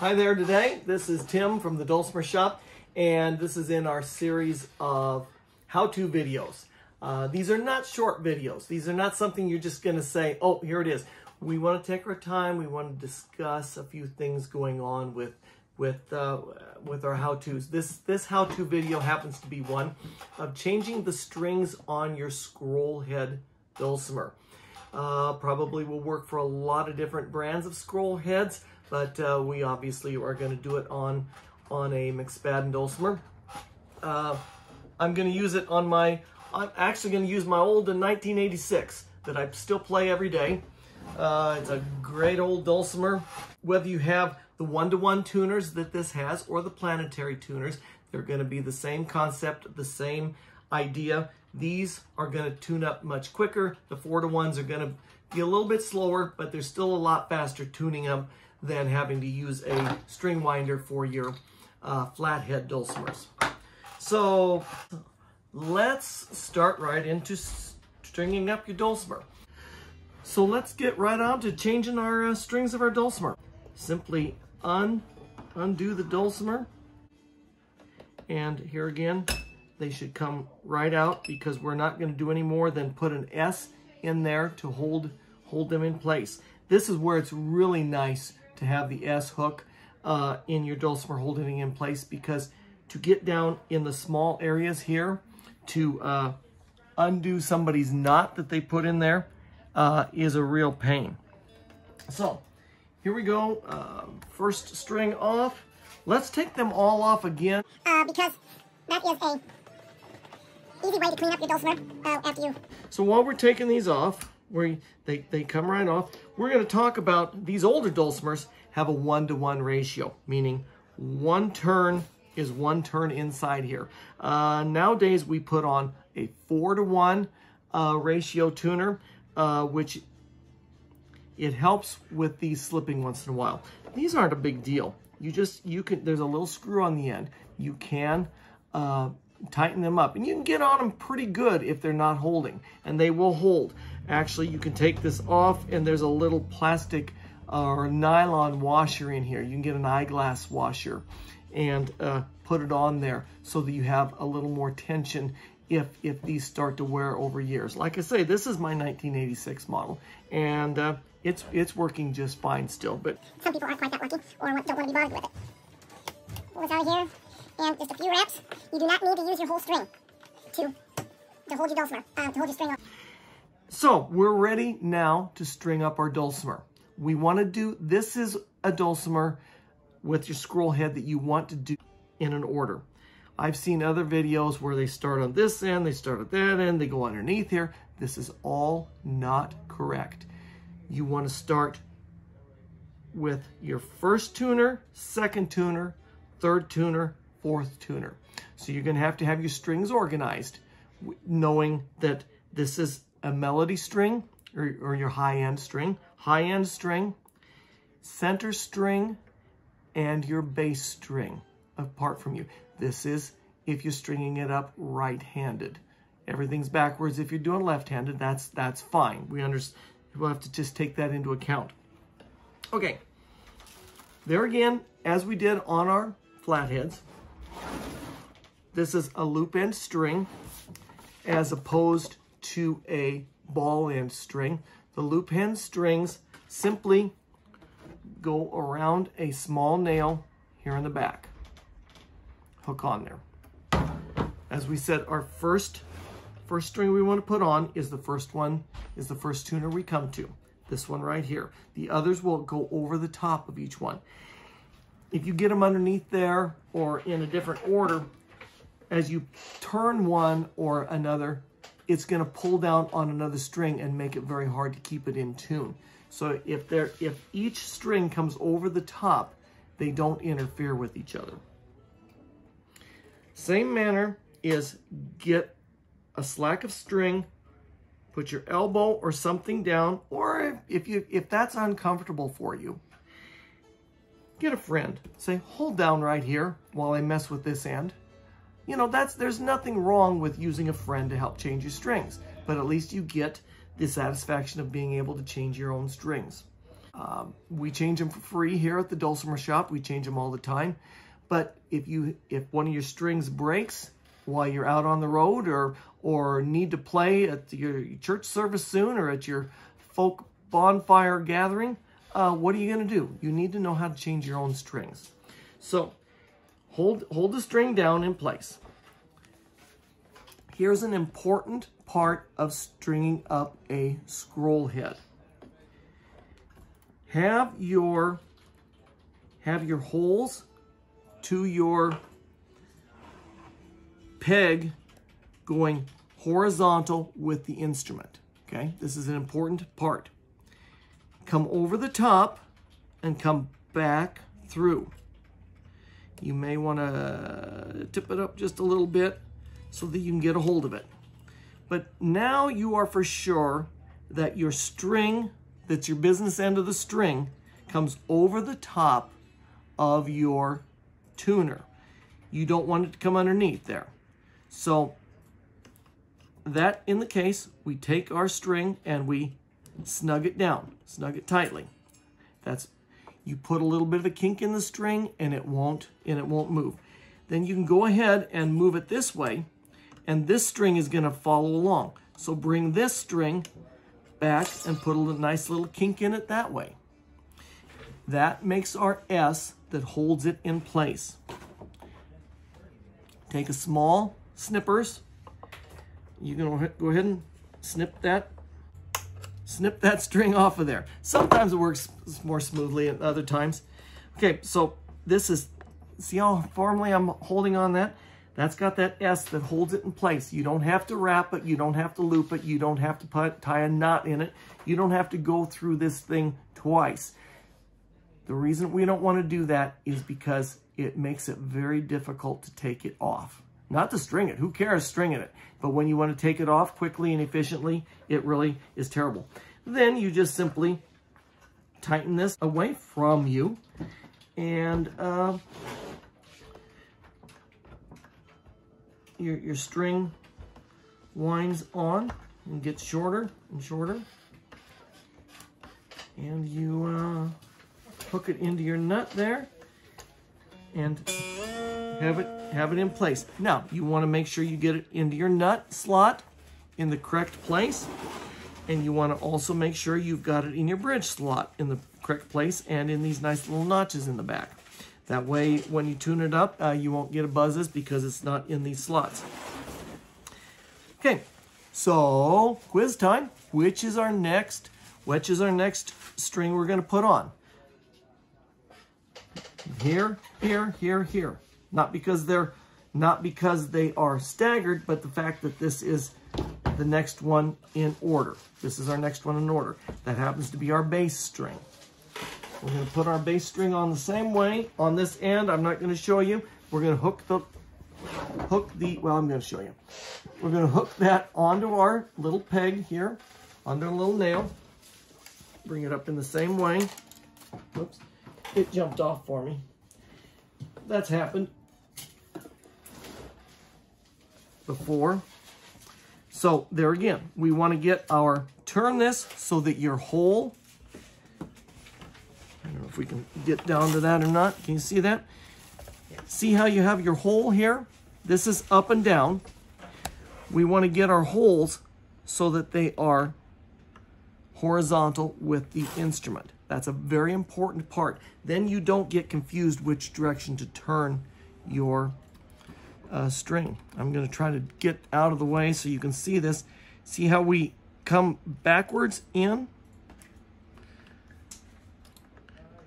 Hi there today. This is Tim from the Dulcimer Shoppe, and this is in our series of how-to videos. Uh, these are not short videos. These are not something you're just going to say, oh, here it is. We want to take our time. We want to discuss a few things going on with with uh, with our how-tos. This this how-to video happens to be one of changing the strings on your scroll head dulcimer. Uh, probably will work for a lot of different brands of scroll heads, but uh, we obviously are going to do it on on a McSpadden dulcimer. Uh, I'm going to use it on my. I'm actually going to use my old 1986 that I still play every day. Uh, it's a great old dulcimer. Whether you have the one-to-one -one tuners that this has or the planetary tuners, they're going to be the same concept, the same idea. These are going to tune up much quicker. The four to ones are going to be a little bit slower, but they're still a lot faster tuning them than having to use a string winder for your uh, flathead dulcimers. So let's start right into stringing up your dulcimer. So let's get right on to changing our uh, strings of our dulcimer. Simply un undo the dulcimer. And here again, they should come right out because we're not going to do any more than put an S in there to hold, hold them in place. This is where it's really nice to have the S hook uh, in your dulcimer holding it in place because to get down in the small areas here to uh, undo somebody's knot that they put in there uh, is a real pain. So here we go. Uh, first string off. Let's take them all off again. Uh, because that is a easy way to clean up your dulcimer uh, after you. So while we're taking these off, where they, they come right off, we're going to talk about these older dulcimers have a one-to-one -one ratio, meaning one turn is one turn inside here. Uh, nowadays, we put on a four-to-one uh, ratio tuner, uh, which it helps with these slipping once in a while. These aren't a big deal. You just, you can, there's a little screw on the end. You can uh, tighten them up. And you can get on them pretty good if they're not holding, and they will hold. Actually, you can take this off, and there's a little plastic uh, or nylon washer in here. You can get an eyeglass washer and uh, put it on there so that you have a little more tension if if these start to wear over years. Like I say, this is my 1986 model, and uh, it's it's working just fine still. But some people aren't quite that lucky or don't want to be bothered with it. What's out here? and just a few reps. You do not need to use your whole string to, to hold your dulcimer, uh, to hold your string up. So we're ready now to string up our dulcimer. We want to do, this is a dulcimer with your scroll head that you want to do in an order. I've seen other videos where they start on this end, they start at that end, they go underneath here. This is all not correct. You want to start with your first tuner, second tuner, third tuner, fourth tuner. So you're going to have to have your strings organized, knowing that this is a melody string or, or your high-end string, high-end string, center string, and your bass string apart from you. This is if you're stringing it up right-handed. Everything's backwards if you're doing left-handed. That's that's fine. We understand. We'll have to just take that into account. Okay. There again, as we did on our flatheads, this is a loop end string as opposed to a ball end string. The loop end strings simply go around a small nail here in the back. Hook on there. As we said, our first first string we want to put on is the first one, is the first tuner we come to. This one right here. The others will go over the top of each one. If you get them underneath there or in a different order, as you turn one or another, it's going to pull down on another string and make it very hard to keep it in tune. So if there, if each string comes over the top, they don't interfere with each other. Same manner is get a slack of string, put your elbow or something down, or if you if that's uncomfortable for you, get a friend. Say, hold down right here while I mess with this end. You know, that's there's nothing wrong with using a friend to help change your strings, but at least you get the satisfaction of being able to change your own strings. Um, we change them for free here at the Dulcimer Shoppe. We change them all the time. But if you if one of your strings breaks while you're out on the road or or need to play at your church service soon or at your folk bonfire gathering, uh, what are you going to do? You need to know how to change your own strings. So hold hold the string down in place. Here's an important part of stringing up a scroll head. Have your have your holes to your peg going horizontal with the instrument. Okay, this is an important part. Come over the top and come back through. You may want to tip it up just a little bit so that you can get a hold of it. But now you are for sure that your string, that's your business end of the string, comes over the top of your tuner. You don't want it to come underneath there. So that in the case, we take our string and we snug it down, snug it tightly. That's you put a little bit of a kink in the string and it won't and it won't move. Then you can go ahead and move it this way and this string is going to follow along. So bring this string back and put a nice little kink in it that way. That makes our S that holds it in place. Take a small snippers. You can go ahead and snip that snip that string off of there. Sometimes it works more smoothly at other times. Okay, so this is, see how firmly I'm holding on that? That's got that S that holds it in place. You don't have to wrap it. You don't have to loop it. You don't have to put, tie a knot in it. You don't have to go through this thing twice. The reason we don't want to do that is because it makes it very difficult to take it off. Not to string it. Who cares stringing it? But when you want to take it off quickly and efficiently, it really is terrible. Then you just simply tighten this away from you and uh, your, your string winds on and gets shorter and shorter. And you uh, hook it into your nut there and have it have it in place. Now, you want to make sure you get it into your nut slot in the correct place. And you want to also make sure you've got it in your bridge slot in the correct place and in these nice little notches in the back. That way, when you tune it up, uh, you won't get a buzzes because it's not in these slots. Okay, so quiz time. Which is our next, which is our next string we're going to put on? Here, here, here, here. Not because they're not because they are staggered, but the fact that this is the next one in order. This is our next one in order. That happens to be our bass string. We're going to put our bass string on the same way on this end. I'm not going to show you. We're going to hook the hook the well, I'm going to show you. We're going to hook that onto our little peg here, under a little nail. Bring it up in the same way. Oops, it jumped off for me. That's happened before. So there again, we want to get our, turn this so that your hole, I don't know if we can get down to that or not. Can you see that? See how you have your hole here? This is up and down. We want to get our holes so that they are horizontal with the instrument. That's a very important part. Then you don't get confused which direction to turn your uh, string. I'm going to try to get out of the way so you can see this. See how we come backwards in?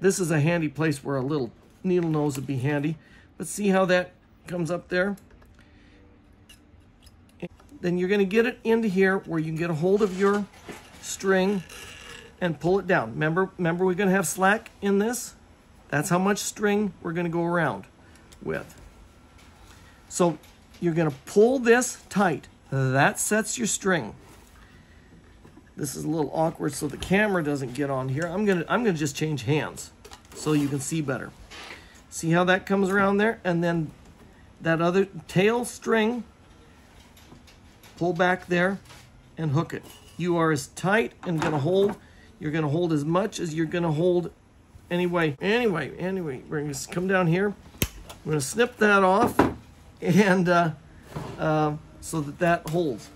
This is a handy place where a little needle nose would be handy. Let's see how that comes up there. Then you're going to get it into here where you can get a hold of your string and pull it down. Remember, remember we're going to have slack in this? That's how much string we're going to go around with. So you're going to pull this tight. That sets your string. This is a little awkward so the camera doesn't get on here. I'm going to I'm going to just change hands so you can see better. See how that comes around there? And then that other tail string, pull back there and hook it. You are as tight and going to hold. You're gonna hold as much as you're gonna hold anyway. Anyway, anyway, we're gonna come down here. We're gonna snip that off and uh, uh, so that that holds.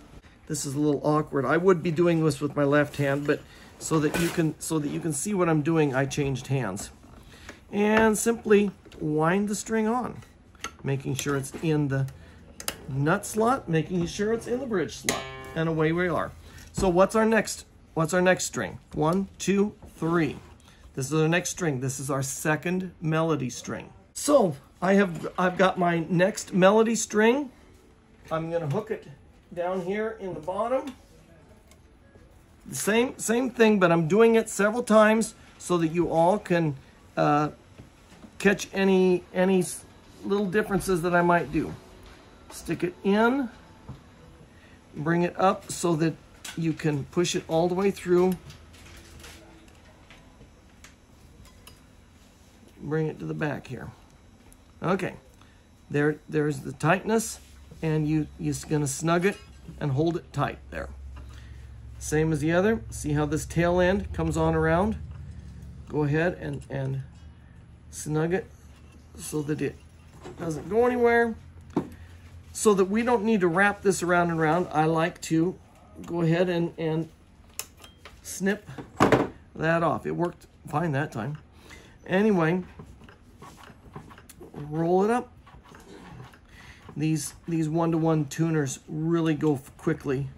This is a little awkward. I would be doing this with my left hand, but so that you can so that you can see what I'm doing, I changed hands. And simply wind the string on, making sure it's in the nut slot, making sure it's in the bridge slot, and away we are. So what's our next? What's our next string? One, two, three. This is our next string. This is our second melody string. So I have I've got my next melody string. I'm gonna hook it down here in the bottom. The same same thing, but I'm doing it several times so that you all can uh, catch any any little differences that I might do. Stick it in, bring it up so that you can push it all the way through. Bring it to the back here. Okay, there, there's the tightness, and you, you're gonna snug it and hold it tight there. Same as the other. See how this tail end comes on around? Go ahead and, and snug it so that it doesn't go anywhere. So that we don't need to wrap this around and around, I like to go ahead and, and snip that off. It worked fine that time. Anyway, roll it up. These these one-to-one -one tuners really go quickly.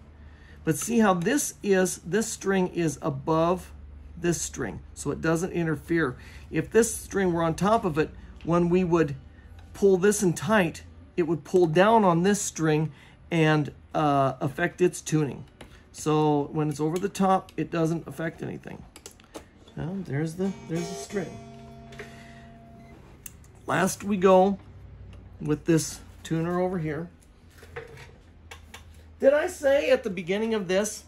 But see how this is, this string is above this string, so it doesn't interfere. If this string were on top of it, when we would pull this in tight, it would pull down on this string and uh, affect its tuning. So when it's over the top, it doesn't affect anything. There's the, there's the string. Last we go with this tuner over here. Did I say at the beginning of this,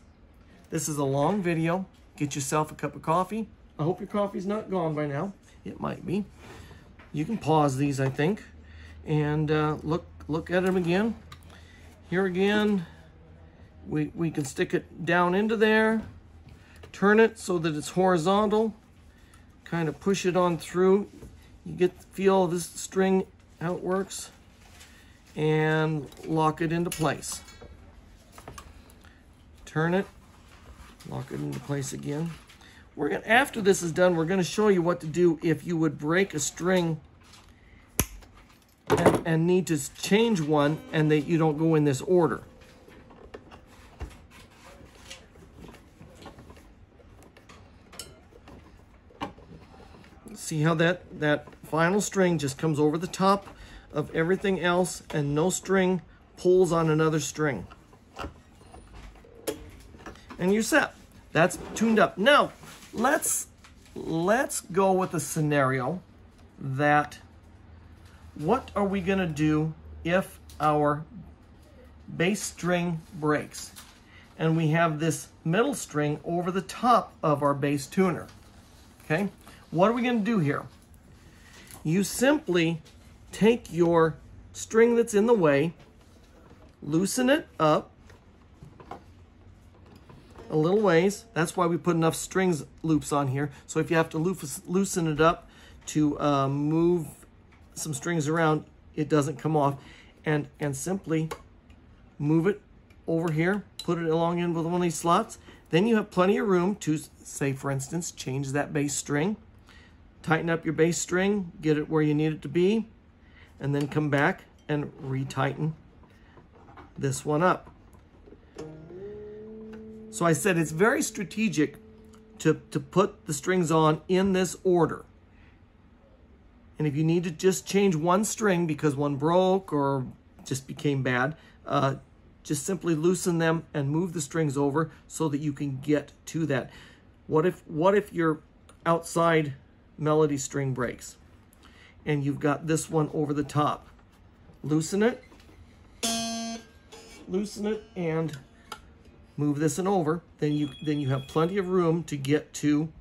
this is a long video. Get yourself a cup of coffee. I hope your coffee's not gone by now. It might be. You can pause these, I think, and uh, look look at them again. Here again, we, we can stick it down into there, turn it so that it's horizontal, kind of push it on through. You get feel of this string, how it works, and lock it into place. Turn it, lock it into place again. We're gonna, after this is done, we're gonna show you what to do if you would break a string and, and need to change one and that you don't go in this order. See how that, that final string just comes over the top of everything else and no string pulls on another string. And you're set. That's tuned up. Now, let's let's go with a scenario that what are we going to do if our bass string breaks? And we have this middle string over the top of our bass tuner okay? What are we going to do here? You simply take your string that's in the way loosen it up a little ways. That's why we put enough strings loops on here. So if you have to loosen it up to uh, move some strings around, it doesn't come off. And, and simply move it over here, put it along in with one of these slots. Then you have plenty of room to, say for instance, change that bass string. Tighten up your bass string, get it where you need it to be, and then come back and retighten this one up. So I said it's very strategic to, to put the strings on in this order. And if you need to just change one string because one broke or just became bad, uh, just simply loosen them and move the strings over so that you can get to that. What if, what if your outside melody string breaks and you've got this one over the top? Loosen it, loosen it, and move this one over. Then you, then you have plenty of room to get to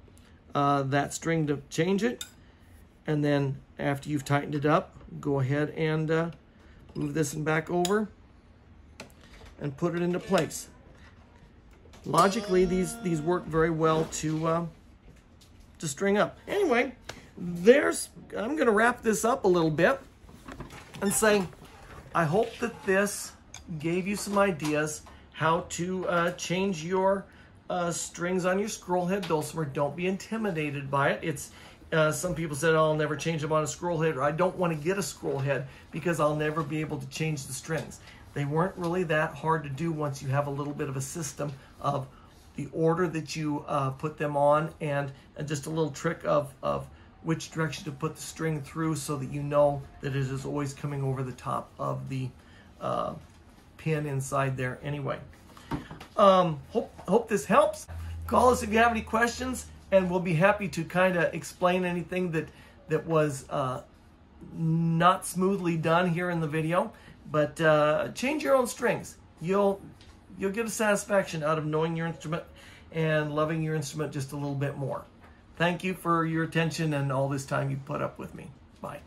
uh, that string to change it and then after you've tightened it up, go ahead and uh, move this one back over and put it into place. logically, these these work very well to uh, to string up. Anyway, there's I'm going to wrap this up a little bit and say I hope that this gave you some ideas how to uh, change your uh, strings on your scroll head dulcimer. Don't be intimidated by it. It's uh, some people said, oh, I'll never change them on a scroll head, or I don't want to get a scroll head because I'll never be able to change the strings. They weren't really that hard to do once you have a little bit of a system of the order that you uh, put them on and, and just a little trick of, of which direction to put the string through so that you know that it is always coming over the top of the uh, pin inside there anyway. Um, hope, hope this helps. Call us if you have any questions and we'll be happy to kind of explain anything that, that was uh, not smoothly done here in the video. But uh, change your own strings. You'll, you'll get a satisfaction out of knowing your instrument and loving your instrument just a little bit more. Thank you for your attention and all this time you put up with me. Bye.